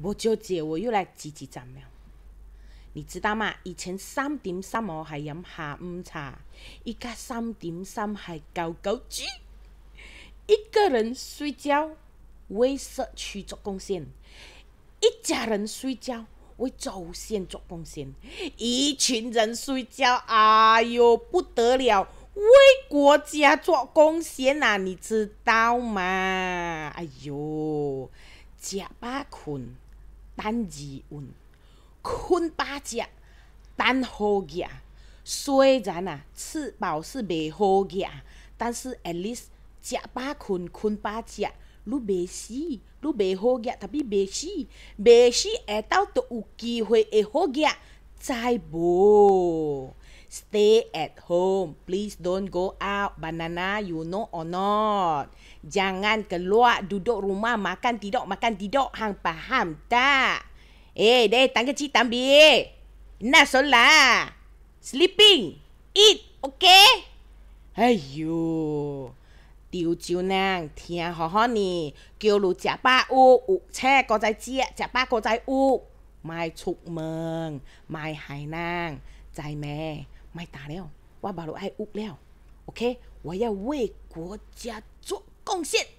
不纠结，我又来挤挤站了。你知道吗？以前三点三我系饮下午茶，依家三点三系搞搞基。一个人睡觉为社区做贡献，一家人睡觉为祖先做贡献，一群人睡觉，哎呦不得了，为国家做贡献啊！你知道吗？哎呦，假班困。等自运，困八只，等好只。虽然啊，吃饱是袂好只，但是 at least 食饱困困八只，你袂死，你袂好只，特别袂死，袂死下昼都有机会会好只，再无。stay at home. Please don't go out. Banana, you know or not. Jangan keluar, duduk rumah, makan tidur, makan tidur. Hang faham tak? Eh, hey, deh, tangga cik tambik. Nah, solah. Sleeping. Eat, okay? Ayu. Tiu ciu nang, tiang ho ho ni. Kiu lu cia ba u, u che go zai jia, cia ba go zai u. Mai chuk meng, mai hai nang. ใจแม่买材了，我包罗爱物了 o k 我要为国家做贡献。